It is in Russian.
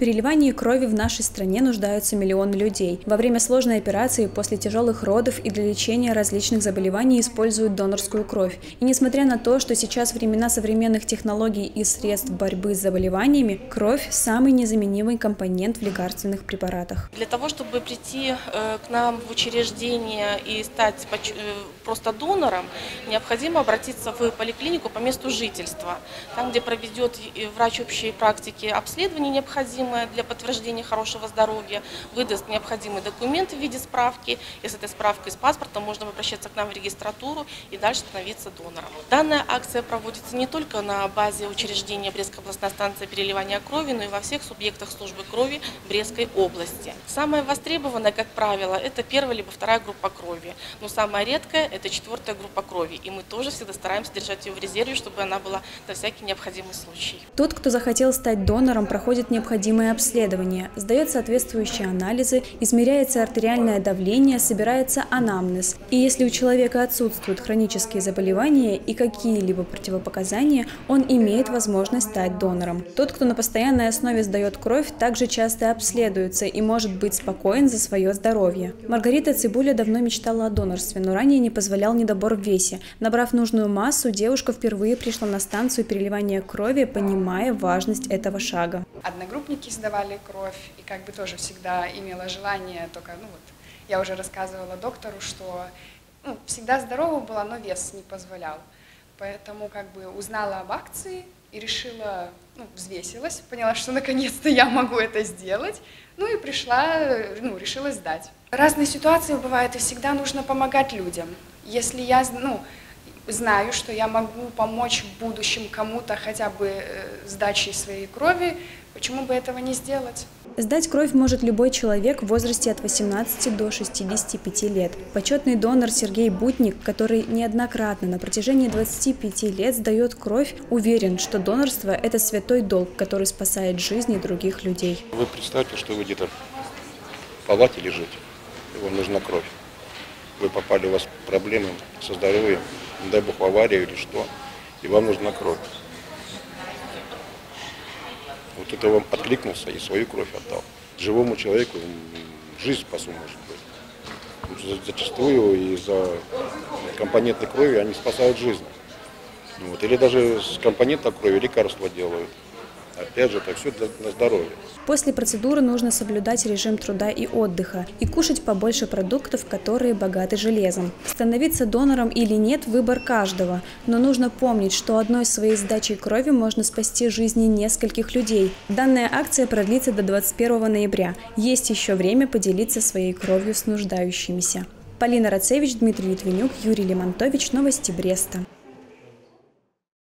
переливании крови в нашей стране нуждаются миллионы людей. Во время сложной операции, после тяжелых родов и для лечения различных заболеваний используют донорскую кровь. И несмотря на то, что сейчас времена современных технологий и средств борьбы с заболеваниями, кровь – самый незаменимый компонент в лекарственных препаратах. Для того, чтобы прийти э, к нам в учреждение и стать э, просто донором, необходимо обратиться в поликлинику по месту жительства, там, где проведет врач общей практики обследование необходимое для подтверждения хорошего здоровья, выдаст необходимый документ в виде справки. Если это справка из паспорта, можно обращаться к нам в регистратуру и дальше становиться донором. Данная акция проводится не только на базе учреждения Брестская областная станция переливания крови, но и во всех субъектах службы крови Брестской области. Самое востребованное, как правило, это первая либо вторая группа крови. Но самая редкая – это четвертая группа крови. И мы тоже всегда стараемся держать ее в резерве, чтобы она была на всякий необходимый случай. Тот, кто захотел стать донором, проходит необходимое обследование, сдает соответствующие анализы, измеряется артериальное давление, собирается анамнез. И если у человека отсутствуют хронические заболевания и какие-либо противопоказания, он имеет возможность стать донором. Тот, кто на постоянной основе сдает кровь, также часто обследуется и может быть спокоен за свое здоровье. Маргарита Цибуля давно мечтала о донорстве, но ранее не позволял недобор в весе. Набрав нужную массу, девушка впервые пришла на станцию переливания крови, понимая важность этого шага. Одногруппники сдавали кровь, и как бы тоже всегда имела желание, только, ну вот, я уже рассказывала доктору, что ну, всегда здорова была, но вес не позволял. Поэтому как бы узнала об акции и решила, ну, взвесилась, поняла, что наконец-то я могу это сделать. Ну и пришла, ну, решила сдать. Разные ситуации бывают, и всегда нужно помогать людям. Если я, ну, знаю, что я могу помочь в будущем кому-то хотя бы э, сдачей своей крови, почему бы этого не сделать? Сдать кровь может любой человек в возрасте от 18 до 65 лет. Почетный донор Сергей Бутник, который неоднократно на протяжении 25 лет сдает кровь, уверен, что донорство – это святой долг, который спасает жизни других людей. Вы представьте, что вы где-то в палате лежите, и вам нужна кровь. Вы попали, у вас проблемы со здоровьем, не дай бог в аварию или что, и вам нужна кровь. Вот это вам откликнулся и свою кровь отдал. Живому человеку жизнь спасу может быть. Зачастую из-за компонентной крови они спасают жизнь. Вот. Или даже с компонентной крови лекарства делают. Опять же, это все для, для здоровья. После процедуры нужно соблюдать режим труда и отдыха и кушать побольше продуктов, которые богаты железом. Становиться донором или нет – выбор каждого, но нужно помнить, что одной своей сдачей крови можно спасти жизни нескольких людей. Данная акция продлится до 21 ноября. Есть еще время поделиться своей кровью с нуждающимися. Полина Рацевич, Дмитрий Литвинюк, Юрий Лемонтович. Новости Бреста.